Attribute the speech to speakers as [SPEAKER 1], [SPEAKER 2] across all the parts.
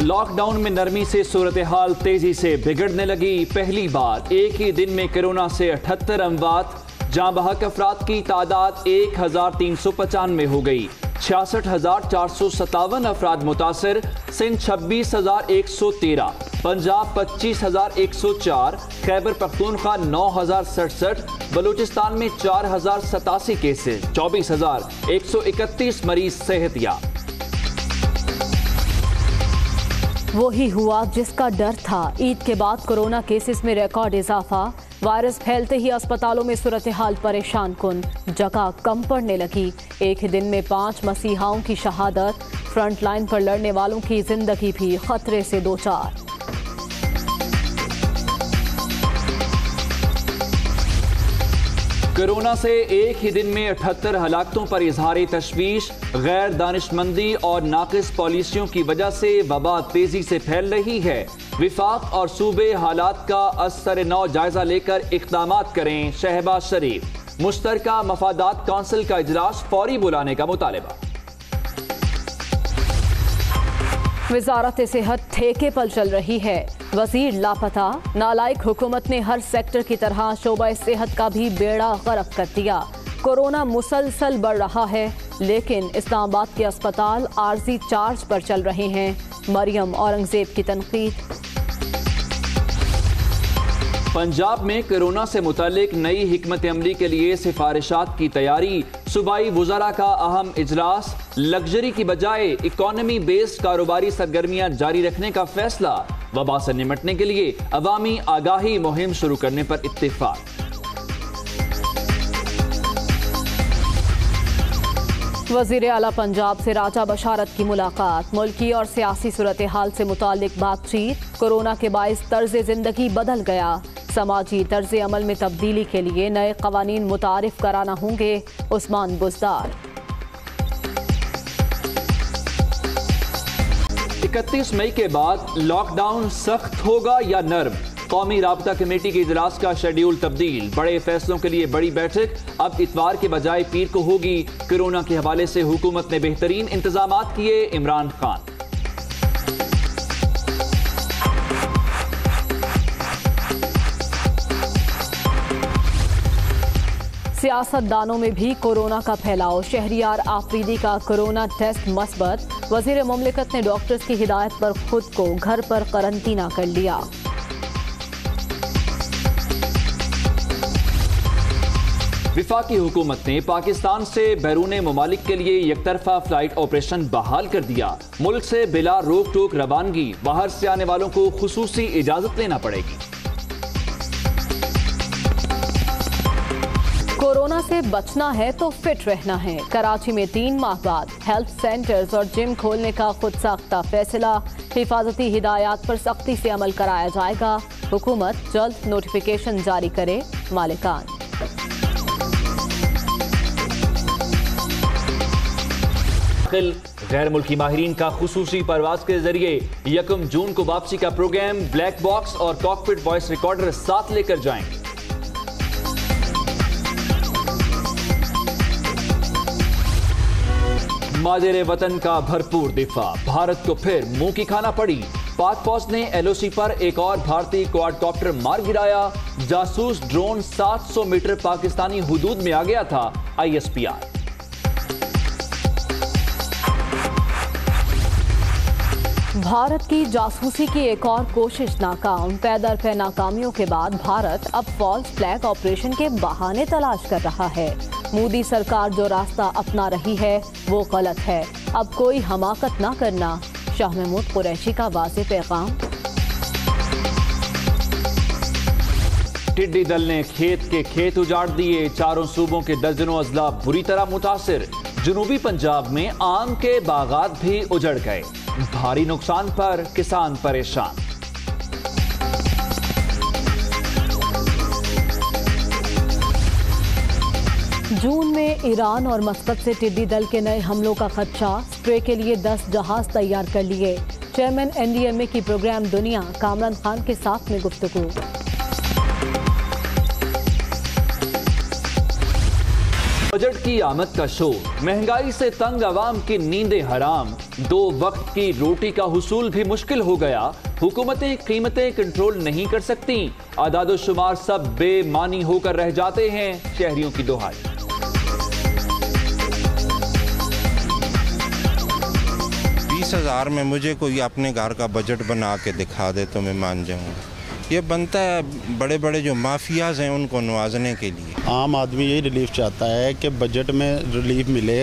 [SPEAKER 1] Lockdown में नरमी से सूरत हाल तेज़ी से बिगड़ने लगी पहली बार। एक ही दिन में कोरोना से अठहत्तर अमवात, जहाँ बहक अफराद की तादाद एक हज़ार तीन सौ पचानवे हो गई। छियासठ हज़ार चार सौ सतावन अफराद मुतासर, सिंध छब्बीस हज़ार एक सौ तेरह। पंजाब पच्चीस हज़ार एक सौ चार, खैबर पख्तूनख्वा नौ हज़ार सड़सठ, बलूचिस्तान में चार हज़ार सतासी केसेज चौबीस हज़ार एक सौ इकतीस मरीज़ सेहतियाब
[SPEAKER 2] वही हुआ जिसका डर था। ईद के बाद कोरोना केसेस में रिकॉर्ड इजाफा। वायरस फैलते ही अस्पतालों में सूरत हाल परेशान कन। जगह कम पड़ने लगी। एक ही दिन में पाँच मसीहाओं की शहादत। फ्रंट लाइन पर लड़ने वालों की ज़िंदगी भी खतरे से दो चार।
[SPEAKER 1] कोरोना से एक ही दिन में अठहत्तर हलाकतों पर इजहार तशवीश, गैर दानिशमंदी और नाकस पॉलिसियों की वजह से वबा तेज़ी से फैल रही है। विफाक और सूबे हालात का असर नौ जायजा लेकर इकदाम करें शहबाज शरीफ। मुश्तर मफादात कौंसिल का इजलास फौरी बुलाने का मुतालबा।
[SPEAKER 2] वजारत सेहत ठेके पर चल रही है। वज़ीर लापता, नालायक हुकूमत ने हर सेक्टर की तरह शोबा सेहत का भी बेड़ा गर्क कर दिया। कोरोना मुसलसल बढ़ रहा है, लेकिन इस्लामाबाद के अस्पताल आरजी चार्ज पर चल रहे हैं। मरियम औरंगज़ेब की तनकीद।
[SPEAKER 1] पंजाब में कोरोना से मुतलिक नई हमत अमली के लिए सिफारिशात की तैयारी। सूबाई वजारा का अहम इजलास। लग्जरी की बजाय इकोनॉमी बेस्ड कारोबारी सरगर्मियाँ जारी रखने का फैसला। वबा से निमटने के लिए अवामी आगाही मुहिम शुरू करने पर इत्तेफाक।
[SPEAKER 2] वज़ीर अला पंजाब से राजा बशारत की मुलाकात। मुल्की और सियासी सूरत हाल से मुतालिक बातचीत, कोरोना के बायस तर्ज ज़िंदगी बदल गया। समाजी तर्ज अमल में तब्दीली के लिए नए कवानीन मुतारफ कराना होंगे उस्मान बुजदार।
[SPEAKER 1] इकतीस मई के बाद लॉकडाउन सख्त होगा या नर्म? कौमी रबता कमेटी के इजलास का शेड्यूल तब्दील। बड़े फैसलों के लिए बड़ी बैठक। अब इतवार के बजाय पीर को होगी कोरोना के हवाले से हुकूमत ने बेहतरीन इंतज़ाम किए, इमरान खान।
[SPEAKER 2] सियासतदानों में भी कोरोना का फैलाव। शहरियार आफरीदी का कोरोना टेस्ट मस्बत। वज़ीर ममलिकत ने डॉक्टर्स की हिदायत पर खुद को घर पर करंतना कर लिया।
[SPEAKER 1] विफाकी हुकूमत ने पाकिस्तान से बैरून ममालिक के लिए एक तरफा फ़्लाइट ऑपरेशन बहाल कर दिया। मुल्क से बिला रोक टोक रवानगी, बाहर से आने वालों को खसूसी इजाज़त लेना पड़ेगी।
[SPEAKER 2] कोरोना से बचना है तो फिट रहना है। कराची में तीन माह बाद हेल्थ सेंटर्स और जिम खोलने का खुद साख्ता फैसला। हिफाजती हिदायत पर सख्ती से अमल कराया जाएगा। हुकूमत जल्द नोटिफिकेशन जारी करे मालिकान।
[SPEAKER 1] गैर मुल्की माहरीन का खसूसी परवाज के ज़रिए यकम जून को वापसी का प्रोग्राम, ब्लैक बॉक्स और कॉकपिट वॉइस रिकॉर्डर साथ लेकर जाएँगे। माजरे वतन का भरपूर दिफा, भारत को फिर मुँह की खाना पड़ी। पाक फौज ने एलओसी पर एक और भारतीय क्वाडकॉप्टर मार गिराया। जासूस ड्रोन 700 मीटर पाकिस्तानी हदूद में आ गया था, आईएसपीआर।
[SPEAKER 2] भारत की जासूसी की एक और कोशिश नाकाम। पैदर पे नाकामियों के बाद भारत अब फॉल्स फ्लैग ऑपरेशन के बहाने तलाश कर रहा है। मोदी सरकार जो रास्ता अपना रही है, वो गलत है। अब कोई हमाकत ना करना। शाह महमूद कुरैशी का वाज पैगाम।
[SPEAKER 1] टिड्डी दल ने खेत के खेत उजाड़ दिए। चारों सूबों के दर्जनों अजला बुरी तरह मुतासर। जनूबी पंजाब में आम के बागात भी उजड़ गए। भारी नुकसान पर किसान परेशान।
[SPEAKER 2] जून में ईरान और मस्कत से टिड्डी दल के नए हमलों का खदशा। स्प्रे के लिए 10 जहाज़ तैयार कर लिए। चेयरमैन एनडीएमए की प्रोग्राम दुनिया, कामरान खान के साथ में गुफ्तगू।
[SPEAKER 1] बजट की आमद का शोर, महँगाई से तंग आवाम की नींदें हराम। दो वक्त की रोटी का हुसूल भी मुश्किल हो गया। हुकूमतें कीमतें कंट्रोल नहीं कर सकती। आदाद शुमार सब बेमानी होकर रह जाते हैं शहरियों की दोहाई।
[SPEAKER 3] बीस हज़ार में मुझे कोई अपने घर का बजट बना के दिखा दे तो मैं मान जाऊँगा। ये बनता है बड़े बड़े जो माफियाज हैं उनको नवाजने के लिए।
[SPEAKER 4] आम आदमी यही रिलीफ चाहता है कि बजट में रिलीफ मिले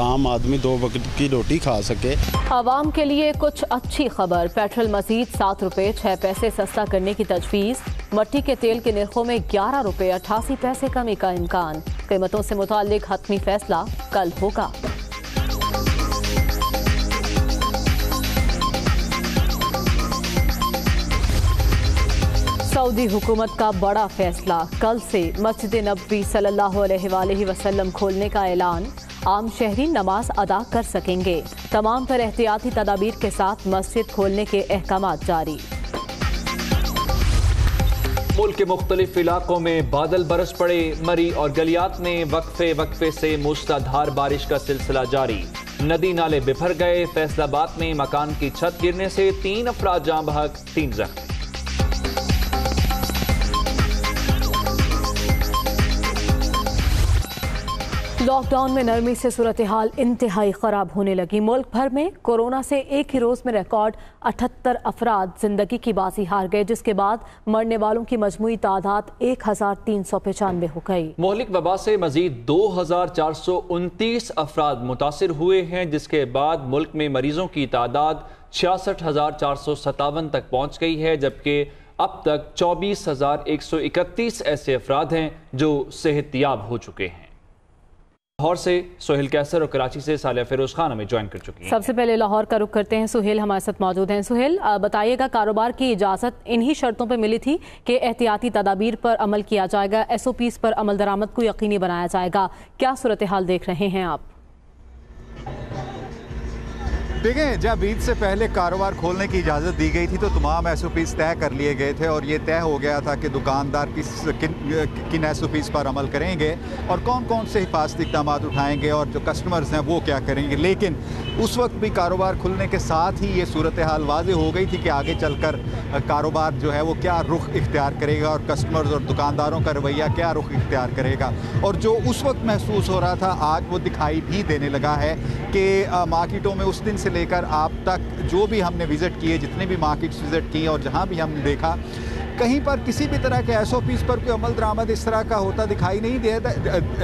[SPEAKER 4] आम आदमी दो वक्त की रोटी खा सके।
[SPEAKER 2] आवाम के लिए कुछ अच्छी खबर। पेट्रोल मजीद सात रुपए छह पैसे सस्ता करने की तजवीज़। मट्टी के तेल के निर्खों में ग्यारह रुपए अठासी पैसे कमी का इम्कान। कीमतों से मुतालिक हतमी फैसला कल होगा। सऊदी हुकूमत का बड़ा फैसला। कल से मस्जिद नबी सल्लल्लाहु अलैहि वसल्लम खोलने का ऐलान। आम शहरी नमाज़ अदा कर सकेंगे। तमाम पर एहतियाती तदाबीर के साथ मस्जिद खोलने के अहकाम जारी।
[SPEAKER 1] मुल्क के मुख्तलिफ़ इलाकों में बादल बरस पड़े। मरी और गलियात में वक्फे वक्फे से मूसलाधार बारिश का सिलसिला जारी। नदी नाले बिफर गए। फैसलाबाद में मकान की छत गिरने से तीन अफराज जाम बहक, तीन जख्मी।
[SPEAKER 2] लॉकडाउन में नरमी से सूरत हाल इंतहाई ख़राब होने लगी। मुल्क भर में कोरोना से एक ही रोज़ में रिकॉर्ड अठहत्तर अफराद ज़िंदगी की बाजी हार गए, जिसके बाद मरने वालों की मजमू तादाद एक हज़ार तीन सौ पचानवे हो गई।
[SPEAKER 1] मोहलिक वबा से मजीद दो हज़ार चार सौ उनतीस अफराद मुतासर हुए हैं, जिसके बाद मुल्क में मरीजों की तादाद छियासठ हज़ार चार सौ सतावन तक पहुँच गई है, जबकि अब तक चौबीस हज़ार एक सौ इकतीस ऐसे अफराद हैं जो सेहतियाब हो चुके हैं। लाहौर से सोहेल कैसर और कराची से सालिया फिरोज खान हमें ज्वाइन कर चुकी हैं।
[SPEAKER 2] सबसे पहले लाहौर का रुख करते हैं। सुहेल हमारे साथ मौजूद हैं। सुहेल बताइएगा, कारोबार की इजाज़त इन्हीं शर्तों पर मिली थी कि एहतियाती तदाबीर पर अमल किया जाएगा एस ओ पीज़ पर अमल दरामद को यकीनी बनाया जाएगा। क्या सूरत हाल देख रहे हैं आप?
[SPEAKER 5] देखें जब ईद से पहले कारोबार खोलने की इजाज़त दी गई थी तो तमाम एस ओ पीज़ तय कर लिए गए थे और ये तय हो गया था कि दुकानदार किस, किन किन एस ओ पीज़ पर अमल करेंगे और कौन कौन से हिफाजती इकदाम उठाएँगे और जो कस्टमर्स हैं वो क्या करेंगे। लेकिन उस वक्त भी कारोबार खुलने के साथ ही ये सूरत हाल वाज हो गई थी कि आगे चल कर कारोबार जो है वो क्या रुख इख्तियार करेगा और कस्टमर्स और दुकानदारों का रवैया क्या रुख इख्तियार करेगा? और जो उस वक्त महसूस हो रहा था, आज वो दिखाई भी देने लगा है कि मार्केटों में उस दिन से लेकर आप तक जो भी हमने विज़िट किए, जितने भी मार्केट्स विज़िट किए और जहाँ भी हमने देखा कहीं पर किसी भी तरह के एस पर कोई अमल दरामद इस तरह का होता दिखाई नहीं दिया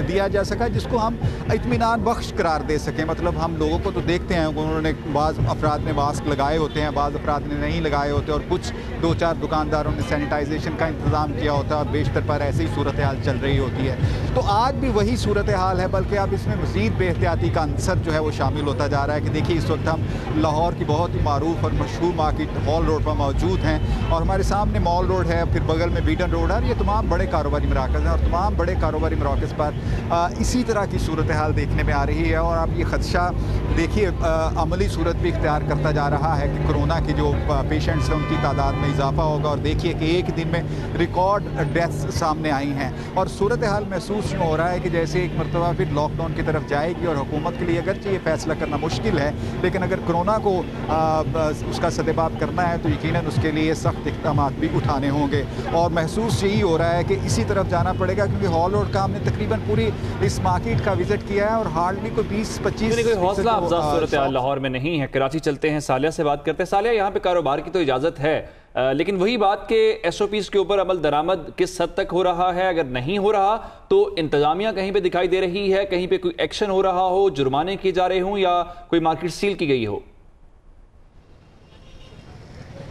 [SPEAKER 5] दिया जा सका, जिसको हम इतमान बख्श करार दे सकें। मतलब हम लोगों को तो देखते हैं, उन्होंने बाज़ अफराद ने मास्क लगाए होते हैं, बाज़ अफराद ने नहीं लगाए होते, और कुछ दो चार दुकानदारों ने सैनिटाइजेशन का इंतज़ाम किया होता है बेशतर पर ऐसी सूरत हाल चल रही होती है। तो आज भी वही सूरत हाल है, बल्कि अब इसमें मज़ीद बेहतियाती का अंसर जो है वो शामिल होता जा रहा है कि देखिए, इस वक्त हम लाहौर की बहुत ही मरूफ और मशहूर मार्केट हॉल रोड पर मौजूद हैं, और हमारे सामने मॉल रोड है फिर बगल में बीडन रोड है ये तमाम बड़े कारोबारी मराकज़ हैं और तमाम बड़े कारोबारी मराकज़ पर आ, इसी तरह की सूरत हाल देखने में आ रही है। और अब ये खदशा देखिए अमली सूरत भी इख्तियार करता जा रहा है कि कोरोना के जो पेशेंट्स हैं उनकी तादाद में इजाफा होगा। और देखिए कि एक दिन में रिकॉर्ड डेथ्स सामने आई हैं। और सूरत हाल महसूस हो रहा है कि जैसे एक मरतबा फिर लॉकडाउन की तरफ़ जाएगी और हुकूमत के लिए अगरचे ये फैसला करना मुश्किल है लेकिन अगर कोरोना को आ, उसका सदेबाब करना है तो यकीन उसके लिए सख्त इकदाम भी उठाने होंगे। और महसूस यही हो रहा है कि इसी तरफ़ जाना पड़ेगा क्योंकि हॉल रोड का हमने तकरीबन पूरी इस मार्केट का विज़िट किया है और हार्डली कोई बीस पच्चीस
[SPEAKER 1] कोई हौसला अफजा सूरत लाहौर में नहीं है। कराची चलते हैं सालिया से बात करते हैं। सालिया यहाँ पे कारोबार की तो इजाज़त है आ, लेकिन वही बात के एस ओ पीज़ के ऊपर अमल दरामद किस हद तक हो रहा है? अगर नहीं हो रहा तो इंतजामिया कहीं पे दिखाई दे रही है कहीं पे कोई एक्शन हो रहा हो जुर्माने किए जा रहे हों या कोई मार्केट सील की गई हो?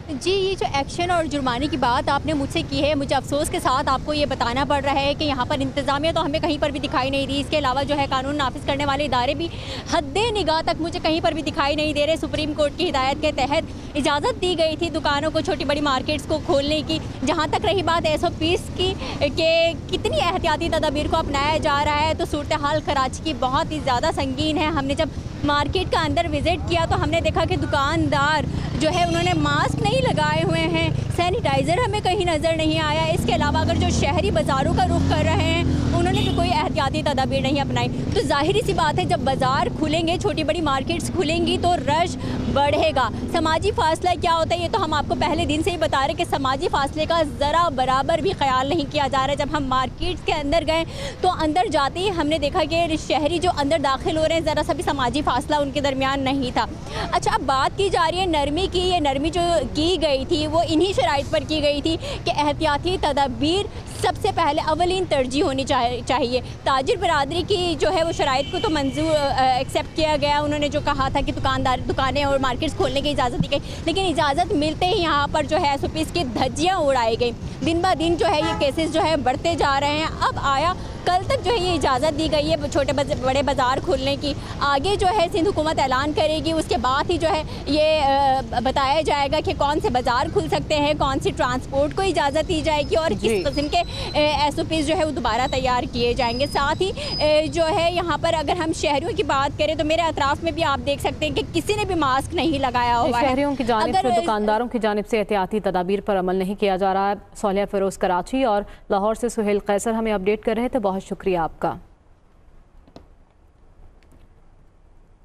[SPEAKER 6] जी, ये जो एक्शन और जुर्माने की बात आपने मुझसे की है, मुझे अफसोस के साथ आपको ये बताना पड़ रहा है कि यहाँ पर इंतज़ामिया तो हमें कहीं पर भी दिखाई नहीं दी। इसके अलावा जो है कानून नाफिज करने वाले इदारे भी हद निगाह तक मुझे कहीं पर भी दिखाई नहीं दे रहे। सुप्रीम कोर्ट की हिदायत के तहत इजाज़त दी गई थी दुकानों को, छोटी बड़ी मार्केट्स को खोलने की। जहाँ तक रही बात एस की, कि कितनी एहतियाती तदाबीर को अपनाया जा रहा है तो सूरत हाल कराची की बहुत ही ज़्यादा संगीन है। हमने जब मार्केट का अंदर विज़िट किया तो हमने देखा कि दुकानदार जो है उन्होंने मास्क नहीं लगाए हुए हैं। सैनिटाइज़र हमें कहीं नज़र नहीं आया। इसके अलावा अगर जो शहरी बाज़ारों का रुख कर रहे हैं उन्होंने भी कोई एहतियाती तदाबीर नहीं अपनाई। तो ज़ाहिर सी बात है, जब बाज़ार खुलेंगे, छोटी बड़ी मार्केट्स खुलेंगी तो रश बढ़ेगा। समाजी फासला क्या होता है, ये तो हम आपको पहले दिन से ही बता रहे कि समाजी फासले का ज़रा बराबर भी ख्याल नहीं किया जा रहा जब हम मार्केट के अंदर गए तो अंदर जाते ही हमने देखा कि शहरी जो अंदर दाखिल हो रहे हैं, ज़रा सा भी समाजी फासला उनके दरमियान नहीं था। अच्छा अब बात की जा रही है नरमी की। ये नरमी जो की गई थी, वो इन्हीं शराइ पर की गई थी कि एहतियाती तदाबीर सबसे पहले अवलिन तरजीह होनी चाहिए। ताजिर बरदरी की जो है वो शराइ को तो मंजूर एक्सेप्ट किया गया। उन्होंने जो कहा था कि दुकानदार, दुकानें और मार्केट्स खोलने की इजाज़त दी गई। लेकिन इजाज़त मिलते ही यहाँ पर जो है एस की धज्जियाँ उड़ाई गई। दिन ब दिन जो है ये केसेस जो है बढ़ते जा रहे हैं। अब आया कल तक जो है ये इजाज़त दी गई है छोटे बड़े बाज़ार खुलने की। आगे जो है सिंध हुकूमत ऐलान करेगी उसके बाद ही जो है ये बताया जाएगा कि कौन से बाज़ार खुल सकते हैं कौन सी ट्रांसपोर्ट को इजाज़त दी जाएगी और किस किस्म के एस ओ जो है वो दोबारा तैयार किए जाएँगे। साथ ही जो है यहाँ पर अगर हम शहरों की बात करें तो मेरे अतराफ़ में भी आप देख सकते हैं कि किसी ने भी मास्क नहीं लगाया हुआ
[SPEAKER 2] है। शहरों की जानब से दुकानदारों की जानब से एहतियाती तदाबीर पर अमल नहीं किया जा रहा है। सोलिया फिरोज़ कराची और लाहौर से सुहेल कैसर हमें अपडेट कर रहे थे बहुत शुक्रिया आपका।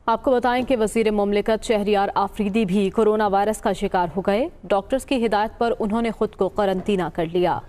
[SPEAKER 2] आपको बताएँ कि वज़ीर ममलिकत शहरियार आफरीदी भी कोरोना वायरस का शिकार हो गए। डॉक्टर्स की हिदायत पर उन्होंने खुद को करंतना कर लिया।